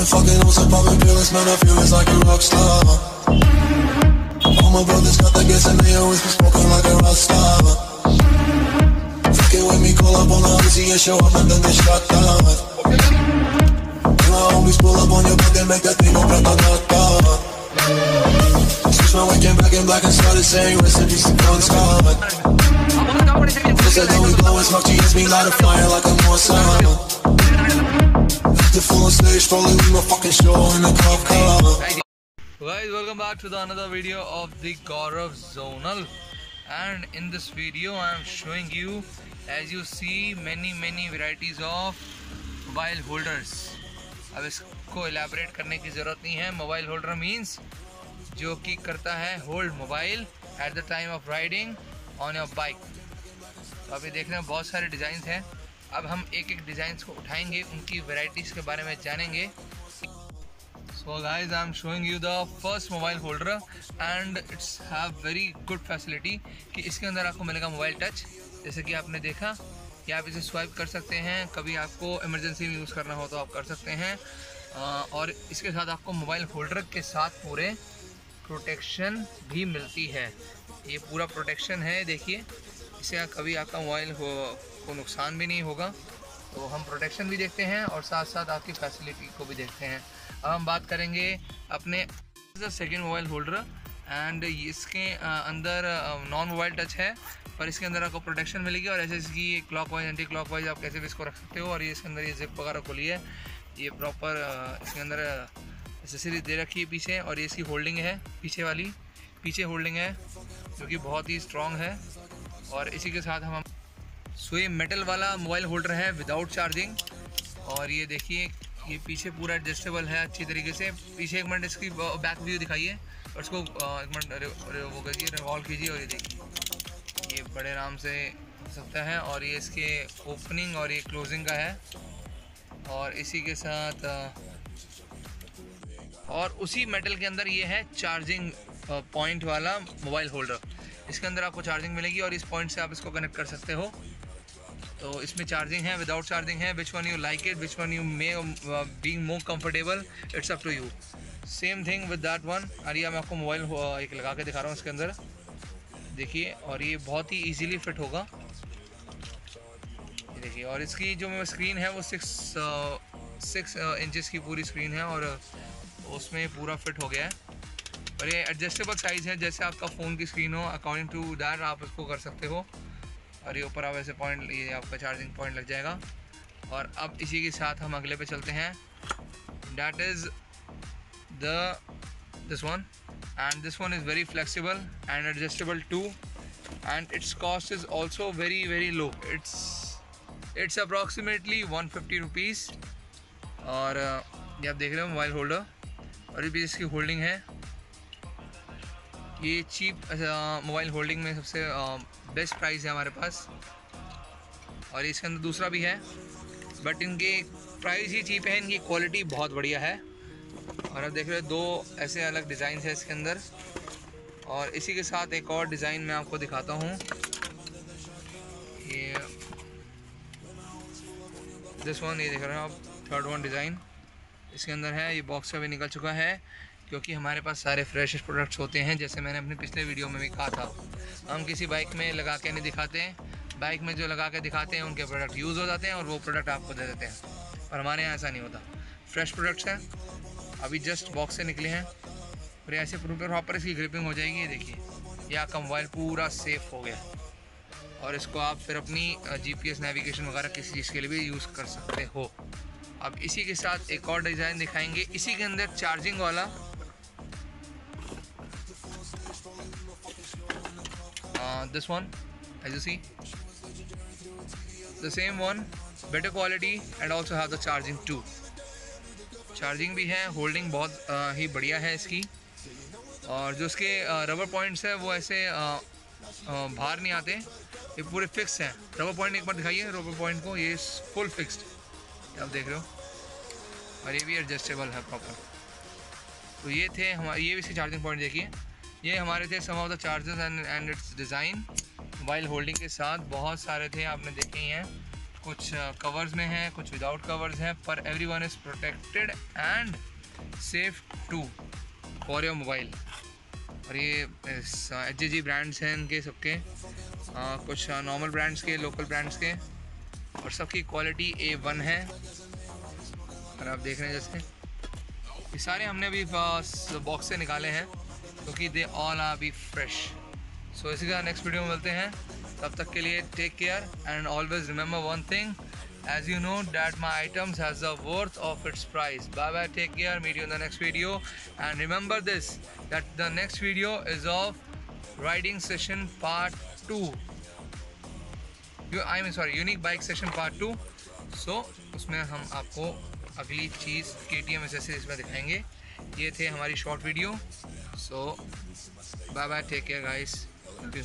been fucking on some poppin' pills, man, I feel it's like a rock star. All my brothers got the gas and they always been smoking like a rock star. Fucking with me, call up on the Uzi and show up and then they shut down. And my homies pull up on your back and make that thing go grata-ta-ta. Switch my waking back in black and started saying recipes to Bon Scott. They said that we blowin' smoke, GS me light a fire like a Mossad. The on guys welcome back to the another video of the Gaurav Zonal and in this video I am showing you as you see many many varieties of mobile holders अब इसको elaborate करने की ज़रूरत नहीं है mobile holder means जो कि करता है hold mobile at the time of riding on your bike तो अभी देखने में बहुत सारे डिज़ाइन हैं अब हम एक एक डिज़ाइन को उठाएँगे, उनकी वेराइटीज़ के बारे में जानेंगे। सो so guys, i'm showing you the first mobile holder and it's have very good facility कि इसके अंदर आपको मिलेगा मोबाइल टच जैसे कि आपने देखा कि आप इसे स्वाइप कर सकते हैं। कभी आपको इमरजेंसी में यूज़ करना हो तो आप कर सकते हैं। और इसके साथ आपको मोबाइल होल्डर के साथ पूरे प्रोटेक्शन भी मिलती है। ये पूरा प्रोटेक्शन है, देखिए। इससे कभी आपका मोबाइल हो को नुकसान भी नहीं होगा। तो हम प्रोटेक्शन भी देखते हैं और साथ साथ आपकी फैसिलिटी को भी देखते हैं। अब हम बात करेंगे अपने सेकेंड मोबाइल होल्डर एंड इसके अंदर नॉन मोबाइल टच है, पर इसके अंदर आपको प्रोटेक्शन मिलेगी और ऐसे इसकी clockwise anti clock wise आप कैसे भी इसको रख सकते हो और ये इसके अंदर ये जिप वगैरह खोली है। ये प्रॉपर इसके अंदर एसेसरी दे रखी है पीछे और ये इसकी होल्डिंग है, पीछे वाली, पीछे होल्डिंग है, जो कि बहुत ही स्ट्रॉन्ग है। और इसी के साथ हम सो ये मेटल वाला मोबाइल होल्डर है विदाउट चार्जिंग और ये देखिए, ये पीछे पूरा एडजस्टेबल है अच्छी तरीके से। पीछे एक मिनट इसकी बैक व्यू दिखाइए और इसको एक मिनट वो करिए रिवॉल्व कीजिए और ये देखिए। ये बड़े आराम से सकता है और ये इसके ओपनिंग और ये क्लोजिंग का है। और इसी के साथ और उसी मेटल के अंदर ये है चार्जिंग पॉइंट वाला मोबाइल होल्डर इसके अंदर आपको चार्जिंग मिलेगी और इस पॉइंट से आप इसको कनेक्ट कर सकते हो। तो इसमें चार्जिंग है विदाउट चार्जिंग है which one you like it which one you may being more comfortable it's up to you same thing with that one और मैं आपको मोबाइल एक लगा के दिखा रहा हूँ इसके अंदर। देखिए, और ये बहुत ही इजीली फिट होगा। देखिए, और इसकी जो स्क्रीन है, वो सिक्स सिक्स इंचज़ की पूरी स्क्रीन है, और उसमें पूरा फिट हो गया है। और ये एडजस्टेबल साइज़ है, जैसे आपका फ़ोन की स्क्रीन हो अकॉर्डिंग टू दैट आप इसको कर सकते हो। और ये ऊपर आप ऐसे पॉइंट ये आपका चार्जिंग पॉइंट लग जाएगा। और अब इसी के साथ हम अगले पे चलते हैं। That is the this one and this one is very flexible and adjustable too and it's cost is also very very low it's it's approximately one fifty rupees और, ये आप देख रहे हो मोबाइल होल्डर और ये भी इसकी होल्डिंग है। ये चीप मोबाइल होल्डिंग में सबसे बेस्ट प्राइस है हमारे पास। और इसके अंदर दूसरा भी है। बट इनके प्राइस ही चीप है, इनकी क्वालिटी बहुत बढ़िया है। और अब देख रहे हो, दो ऐसे अलग डिज़ाइन है इसके अंदर। और इसी के साथ एक और डिज़ाइन मैं आपको दिखाता हूँ। ये दिस वन ये देख रहे हो आप थर्ड वन डिज़ाइन इसके अंदर है, ये बॉक्स का भी निकल चुका है। क्योंकि हमारे पास सारे फ्रेश प्रोडक्ट्स होते हैं, जैसे मैंने अपने पिछले वीडियो में भी कहा था। हम किसी बाइक में लगा के नहीं दिखाते हैं। बाइक में जो लगा के दिखाते हैं, उनके प्रोडक्ट यूज़ हो जाते हैं और वो प्रोडक्ट आपको दे देते हैं। पर हमारे यहाँ ऐसा नहीं होता। फ्रेश प्रोडक्ट्स हैं। अभी जस्ट बॉक्स से निकले हैं। और ऐसे प्रॉपर इसकी ग्रिपिंग हो जाएगी, ये देखिए। ये आपका मोबाइल पूरा सेफ़ हो गया। और इसको आप फिर अपनी जीपीएस नेविगेशन वगैरह किसी चीज़ के लिए भी यूज़ कर सकते हो। अब इसी के साथ एक और डिज़ाइन दिखाएँगे। इसी के अंदर चार्जिंग वाला uh, this one as you see. The same one better quality and also have the charging too. Charging भी है होल्डिंग बहुत uh, ही बढ़िया है इसकी. और जो इसके रबर पॉइंट्स है वो ऐसे uh, uh, बाहर नहीं आते. ये पूरे फिक्स हैं. रबर पॉइंट एक बार दिखाइए रबर पॉइंट को ये फुल फिक्स्ड आप देख रहे हो? और ये भी एडजस्टेबल है प्रॉपर तो ये थे हमारे ये भी इसके चार्जिंग पॉइंट देखिए. ये हमारे थे some of the charges and and it's design mobile holding के साथ बहुत सारे थे, आपने देखे ही। हैं कुछ कवर्स में हैं, कुछ विदाउट कवर्स हैं, पर every one is protected and safe too for your mobile और ये एच जी ब्रांड्स हैं इनके सबके। कुछ नॉर्मल ब्रांड्स के लोकल ब्रांड्स के। और सबकी क्वालिटी ए वन है। और आप देख रहे हैं जैसे। ये सारे हमने अभी बॉक्स से निकाले हैं। क्योंकि they all are be fresh so इसी का नेक्स्ट वीडियो में मिलते हैं। तब तक के लिए take care and always remember one thing as you know that my items has the worth of its price bye bye take care media in the next video and remember this that the next video is of riding session part two I mean sorry unique bike session part two so उसमें हम आपको अगली चीज़ के T M S S C इसमें दिखाएँगे। ये थे हमारी short video so bye bye take care guys thank you